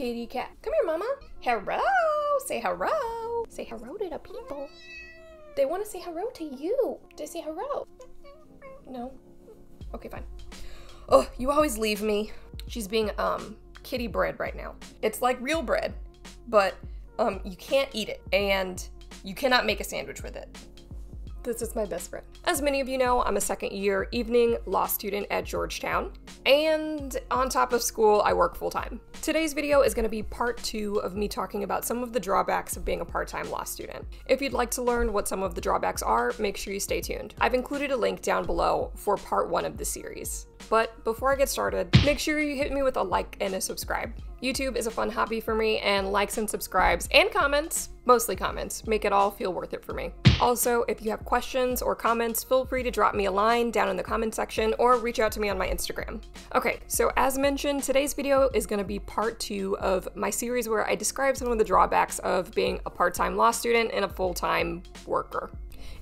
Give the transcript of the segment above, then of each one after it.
kitty cat. Come here, mama. Hello. Say hello. Say hello to the people. They want to say hello to you. They say hello. No. Okay, fine. Oh, you always leave me. She's being um kitty bread right now. It's like real bread, but um you can't eat it and you cannot make a sandwich with it. This is my best friend. As many of you know, I'm a second year evening law student at Georgetown, and on top of school, I work full time. Today's video is going to be part two of me talking about some of the drawbacks of being a part time law student. If you'd like to learn what some of the drawbacks are, make sure you stay tuned. I've included a link down below for part one of the series. But before I get started, make sure you hit me with a like and a subscribe. YouTube is a fun hobby for me, and likes and subscribes and comments, mostly comments, make it all feel worth it for me. Also, if you have questions or comments, feel free to drop me a line down in the comment section or reach out to me on my Instagram. Okay, so as mentioned, today's video is going to be part two of my series where I describe some of the drawbacks of being a part-time law student and a full-time worker.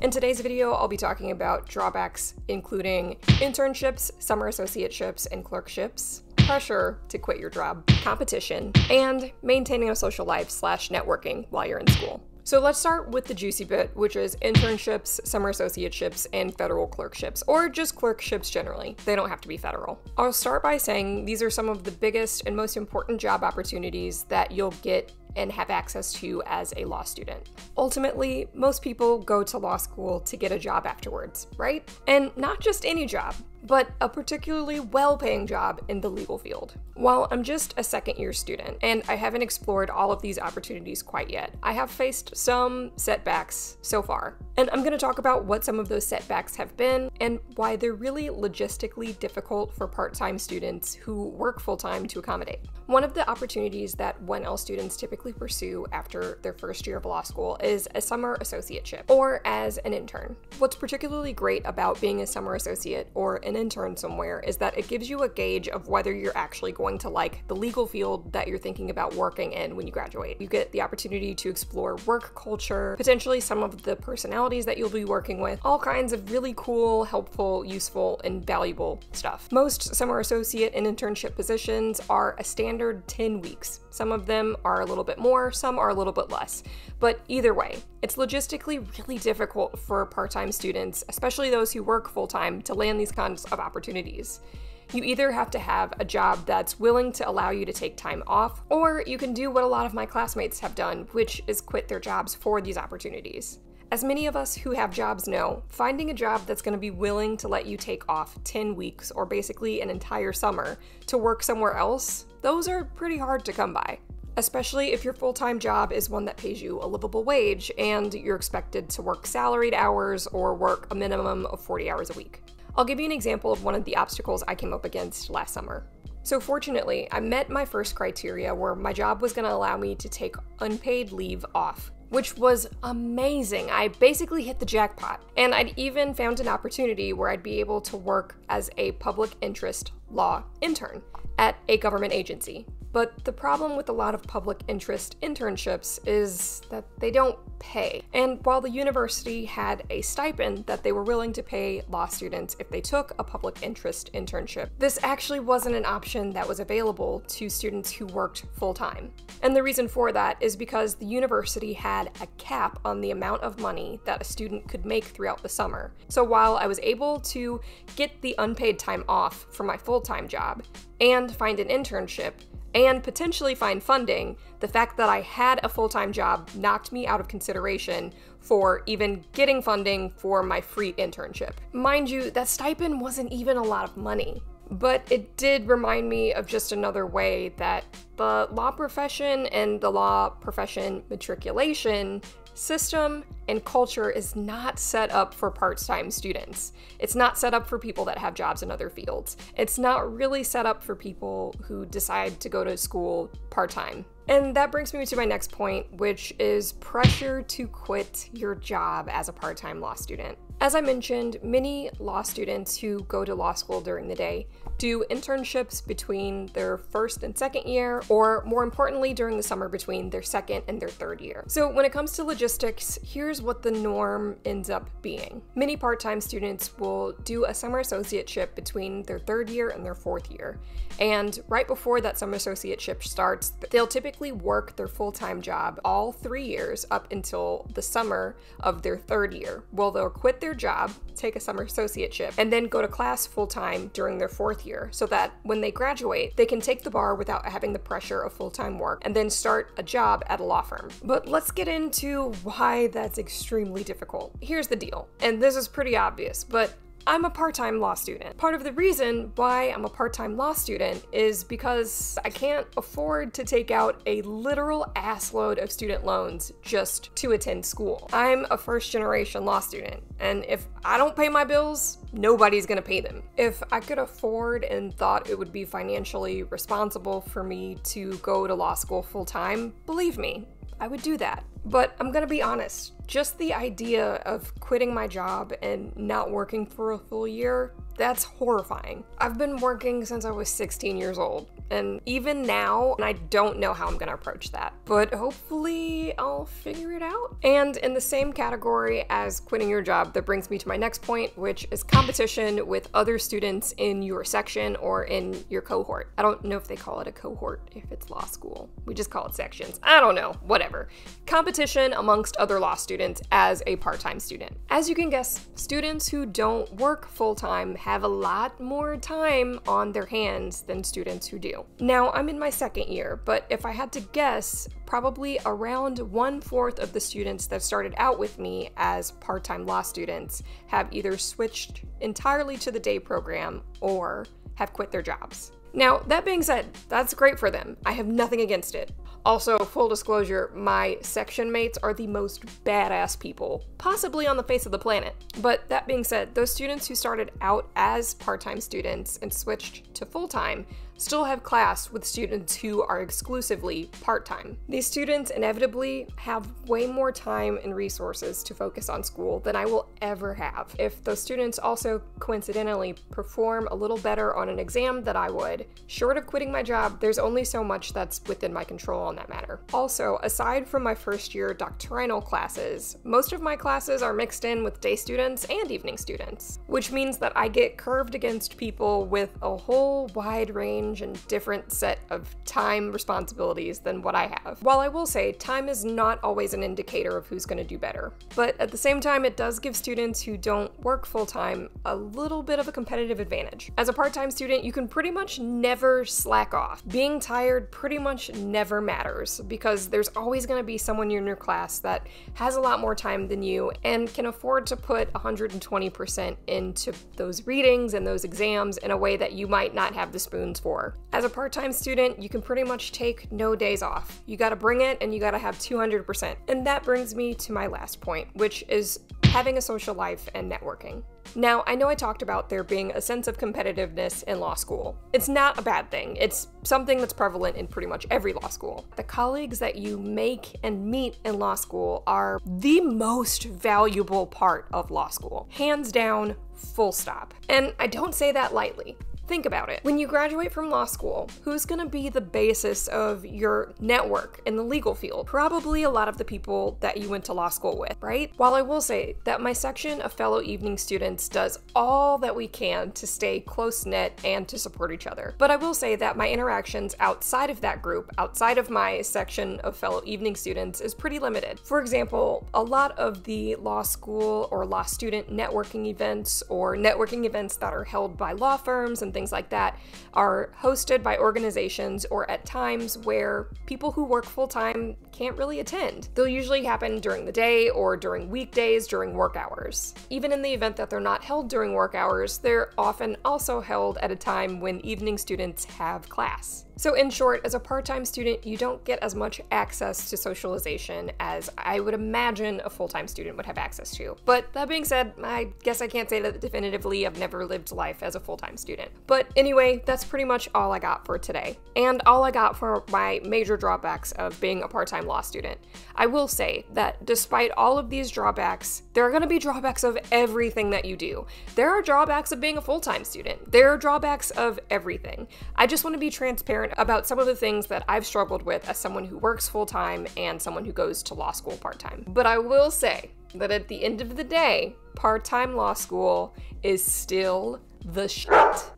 In today's video, I'll be talking about drawbacks including internships, summer associateships, and clerkships, pressure to quit your job, competition, and maintaining a social life slash networking while you're in school. So let's start with the juicy bit, which is internships, summer associateships, and federal clerkships, or just clerkships generally. They don't have to be federal. I'll start by saying these are some of the biggest and most important job opportunities that you'll get and have access to as a law student. Ultimately, most people go to law school to get a job afterwards, right? And not just any job but a particularly well paying job in the legal field. While I'm just a second year student and I haven't explored all of these opportunities quite yet, I have faced some setbacks so far. And I'm going to talk about what some of those setbacks have been and why they're really logistically difficult for part time students who work full time to accommodate. One of the opportunities that 1L students typically pursue after their first year of law school is a summer associateship or as an intern. What's particularly great about being a summer associate or an intern somewhere is that it gives you a gauge of whether you're actually going to like the legal field that you're thinking about working in when you graduate. You get the opportunity to explore work culture, potentially some of the personalities that you'll be working with, all kinds of really cool, helpful, useful, and valuable stuff. Most summer associate and internship positions are a standard 10 weeks. Some of them are a little bit more, some are a little bit less. But either way, it's logistically really difficult for part time students, especially those who work full time, to land these kinds of opportunities. You either have to have a job that's willing to allow you to take time off, or you can do what a lot of my classmates have done, which is quit their jobs for these opportunities. As many of us who have jobs know, finding a job that's going to be willing to let you take off 10 weeks or basically an entire summer to work somewhere else, those are pretty hard to come by especially if your full time job is one that pays you a livable wage and you're expected to work salaried hours or work a minimum of 40 hours a week. I'll give you an example of one of the obstacles I came up against last summer. So, fortunately, I met my first criteria where my job was going to allow me to take unpaid leave off, which was amazing. I basically hit the jackpot. And I'd even found an opportunity where I'd be able to work as a public interest law intern at a government agency. But the problem with a lot of public interest internships is that they don't pay. And while the university had a stipend that they were willing to pay law students if they took a public interest internship, this actually wasn't an option that was available to students who worked full time. And the reason for that is because the university had a cap on the amount of money that a student could make throughout the summer. So while I was able to get the unpaid time off for my full time job and find an internship, and potentially find funding, the fact that I had a full time job knocked me out of consideration for even getting funding for my free internship. Mind you, that stipend wasn't even a lot of money. But it did remind me of just another way that the law profession and the law profession matriculation system and culture is not set up for part time students. It's not set up for people that have jobs in other fields. It's not really set up for people who decide to go to school part time. And that brings me to my next point, which is pressure to quit your job as a part time law student. As I mentioned, many law students who go to law school during the day do internships between their first and second year, or more importantly, during the summer between their second and their third year. So, when it comes to logistics, here's what the norm ends up being. Many part time students will do a summer associateship between their third year and their fourth year. And right before that summer associateship starts, they'll typically work their full time job all three years up until the summer of their third year. Well, they'll quit their job, take a summer associateship, and then go to class full time during their fourth year so that when they graduate, they can take the bar without having the pressure of full time work and then start a job at a law firm. But let's get into why that's extremely difficult. Here's the deal, and this is pretty obvious, but I'm a part time law student. Part of the reason why I'm a part time law student is because I can't afford to take out a literal assload of student loans just to attend school. I'm a first generation law student, and if I don't pay my bills, nobody's gonna pay them. If I could afford and thought it would be financially responsible for me to go to law school full time, believe me, I would do that. But I'm gonna be honest, just the idea of quitting my job and not working for a full year, that's horrifying. I've been working since I was 16 years old, and even now, and I don't know how I'm gonna approach that, but hopefully I'll figure it out. And in the same category as quitting your job, that brings me to my next point, which is competition with other students in your section or in your cohort. I don't know if they call it a cohort if it's law school. We just call it sections. I don't know, whatever. Competition amongst other law students as a part time student. As you can guess, students who don't work full time have a lot more time on their hands than students who do. Now, I'm in my second year, but if I had to guess, probably around one fourth of the students that started out with me as part time law students have either switched entirely to the day program or have quit their jobs. Now, that being said, that's great for them. I have nothing against it. Also, full disclosure, my section mates are the most badass people, possibly on the face of the planet. But that being said, those students who started out as part time students and switched to full time still have class with students who are exclusively part time. These students inevitably have way more time and resources to focus on school than I will ever have. If those students also coincidentally perform a little better on an exam than I would, short of quitting my job, there's only so much that's within my control on that matter. Also, aside from my first year doctrinal classes, most of my classes are mixed in with day students and evening students, which means that I get curved against people with a whole wide range and different set of time responsibilities than what I have. While I will say time is not always an indicator of who's going to do better, but at the same time, it does give students who don't work full time a little bit of a competitive advantage. As a part time student, you can pretty much never slack off. Being tired pretty much never matters because there's always going to be someone in your class that has a lot more time than you and can afford to put 120% into those readings and those exams in a way that you might not have the spoons for. As a part time student, you can pretty much take no days off. You gotta bring it and you gotta have 200%. And that brings me to my last point, which is having a social life and networking. Now, I know I talked about there being a sense of competitiveness in law school. It's not a bad thing, it's something that's prevalent in pretty much every law school. The colleagues that you make and meet in law school are the most valuable part of law school. Hands down, full stop. And I don't say that lightly. Think about it. When you graduate from law school, who's gonna be the basis of your network in the legal field? Probably a lot of the people that you went to law school with, right? While I will say that my section of fellow evening students does all that we can to stay close knit and to support each other. But I will say that my interactions outside of that group, outside of my section of fellow evening students, is pretty limited. For example, a lot of the law school or law student networking events or networking events that are held by law firms and things like that are hosted by organizations or at times where people who work full time can't really attend. They'll usually happen during the day or during weekdays during work hours. Even in the event that they're not held during work hours, they're often also held at a time when evening students have class. So, in short, as a part time student, you don't get as much access to socialization as I would imagine a full time student would have access to. But that being said, I guess I can't say that definitively I've never lived life as a full time student. But anyway, that's pretty much all I got for today, and all I got for my major drawbacks of being a part time law student. I will say that despite all of these drawbacks, there are going to be drawbacks of everything that you do. There are drawbacks of being a full time student, there are drawbacks of everything. I just want to be transparent about some of the things that I've struggled with as someone who works full time and someone who goes to law school part time. But I will say that at the end of the day, part time law school is still the shit.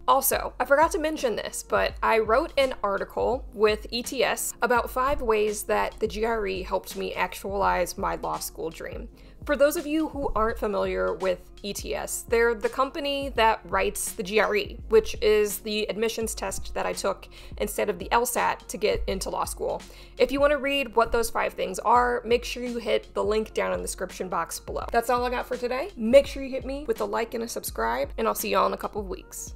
Also, I forgot to mention this, but I wrote an article with ETS about five ways that the GRE helped me actualize my law school dream. For those of you who aren't familiar with ETS, they're the company that writes the GRE, which is the admissions test that I took instead of the LSAT to get into law school. If you want to read what those five things are, make sure you hit the link down in the description box below. That's all I got for today. Make sure you hit me with a like and a subscribe, and I'll see y'all in a couple of weeks.